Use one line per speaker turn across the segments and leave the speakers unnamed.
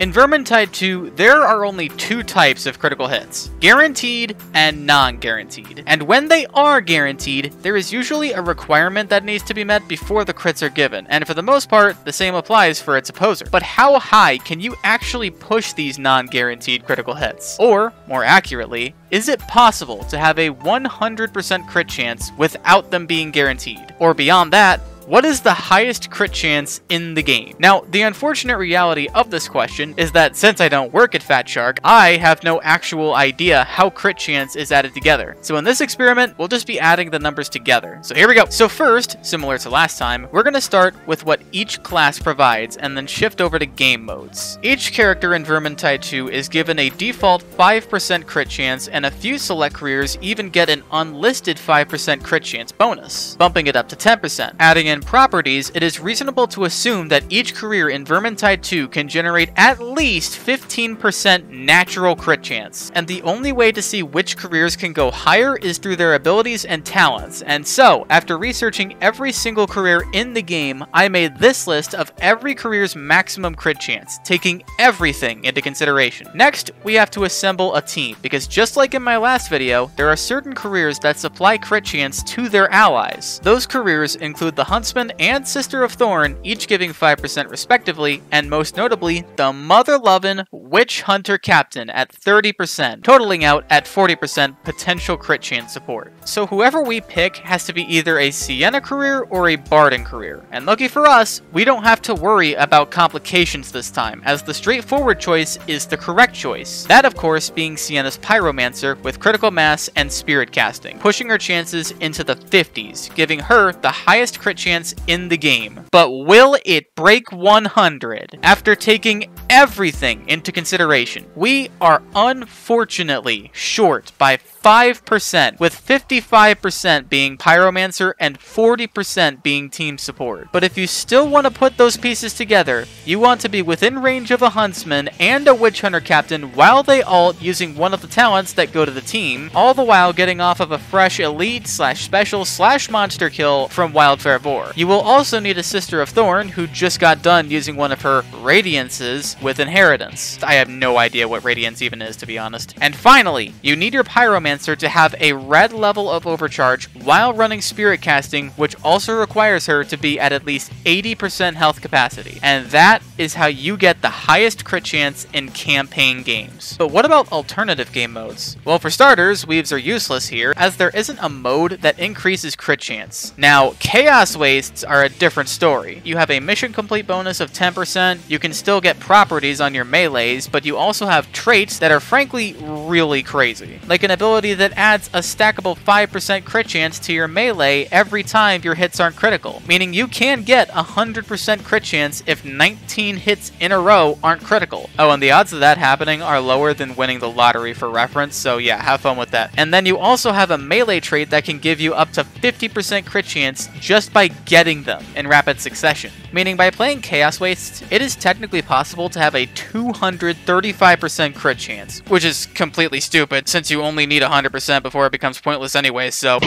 In Vermintide 2, there are only two types of critical hits, guaranteed and non-guaranteed. And when they are guaranteed, there is usually a requirement that needs to be met before the crits are given, and for the most part, the same applies for its opposer. But how high can you actually push these non-guaranteed critical hits? Or, more accurately, is it possible to have a 100% crit chance without them being guaranteed? Or beyond that, what is the highest crit chance in the game? Now, the unfortunate reality of this question is that since I don't work at Fatshark, I have no actual idea how crit chance is added together. So in this experiment, we'll just be adding the numbers together. So here we go. So first, similar to last time, we're going to start with what each class provides and then shift over to game modes. Each character in Vermintide 2 is given a default 5% crit chance and a few select careers even get an unlisted 5% crit chance bonus, bumping it up to 10%. Adding in in properties, it is reasonable to assume that each career in Vermintide 2 can generate at least 15% natural crit chance, and the only way to see which careers can go higher is through their abilities and talents, and so, after researching every single career in the game, I made this list of every career's maximum crit chance, taking everything into consideration. Next, we have to assemble a team, because just like in my last video, there are certain careers that supply crit chance to their allies. Those careers include the Hunt Huntsman and Sister of Thorn, each giving 5% respectively, and most notably, the mother-lovin' Witch Hunter Captain at 30%, totaling out at 40% potential crit chance support. So whoever we pick has to be either a Sienna career or a Bardin career, and lucky for us, we don't have to worry about complications this time, as the straightforward choice is the correct choice. That of course being Sienna's Pyromancer with critical mass and spirit casting, pushing her chances into the 50s, giving her the highest crit chance in the game. But will it break 100? After taking everything into consideration, we are unfortunately short by 5%, with 55% being Pyromancer and 40% being team support. But if you still want to put those pieces together, you want to be within range of a Huntsman and a Witch Hunter Captain while they ult using one of the talents that go to the team, all the while getting off of a fresh Elite slash Special slash Monster kill from Wildfire Vor. You will also need a Sister of Thorn who just got done using one of her Radiances with Inheritance. I have no idea what Radiance even is to be honest. And finally, you need your Pyromancer to have a red level of overcharge while running spirit casting, which also requires her to be at at least 80% health capacity. And that is how you get the highest crit chance in campaign games. But what about alternative game modes? Well, for starters, weaves are useless here, as there isn't a mode that increases crit chance. Now, Chaos Are a different story. You have a mission complete bonus of 10%, you can still get properties on your melees, but you also have traits that are frankly really crazy. Like an ability that adds a stackable 5% crit chance to your melee every time your hits aren't critical, meaning you can get a 100% crit chance if 19 hits in a row aren't critical. Oh, and the odds of that happening are lower than winning the lottery for reference, so yeah, have fun with that. And then you also have a melee trait that can give you up to 50% crit chance just by getting them in rapid succession, meaning by playing Chaos Waste, it is technically possible to have a 235% crit chance, which is completely stupid since you only need 100% before it becomes pointless anyway, so...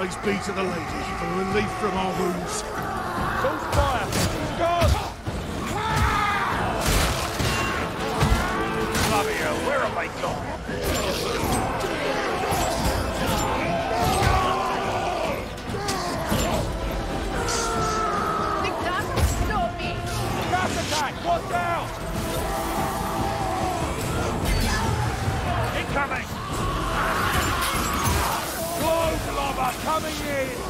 Praise be to the Lady for relief from our wounds.
Close fire! God! Flavio, where am
I
going? Grenade!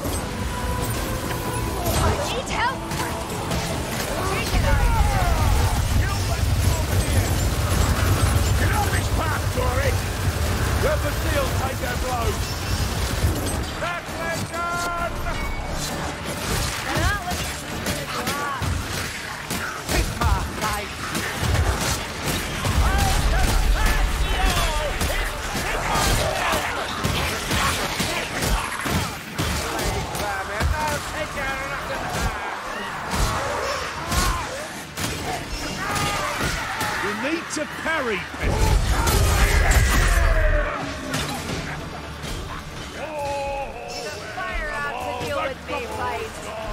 would be fight.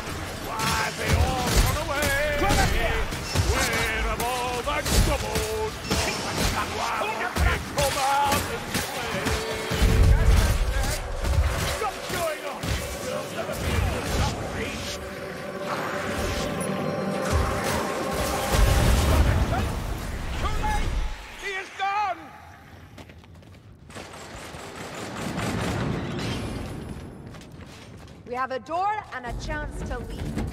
We have a door and a chance to leave.